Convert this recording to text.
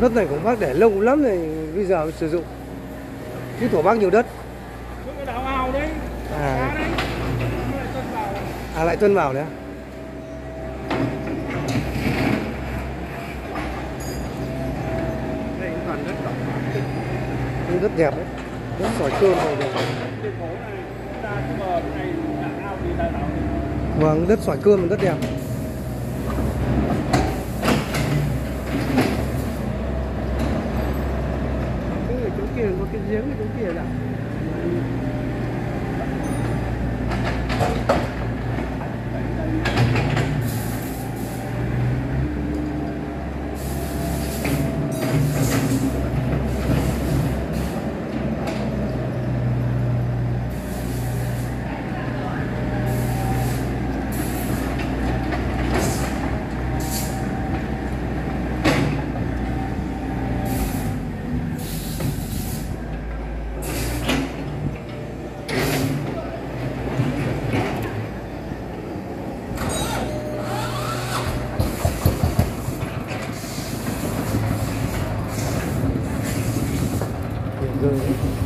đất này của bác để lâu lắm rồi bây giờ mới sử dụng. Chứ của bác nhiều đất. Đấy à, đấy à lại tuân vào Đây đất đỏ nhưng rất đẹp đấy. Rất sỏi cơm này rồi. Này này vâng đất sỏi cơm rất đẹp Cái ở chỗ kia có cái giếng ở chỗ kia đó good.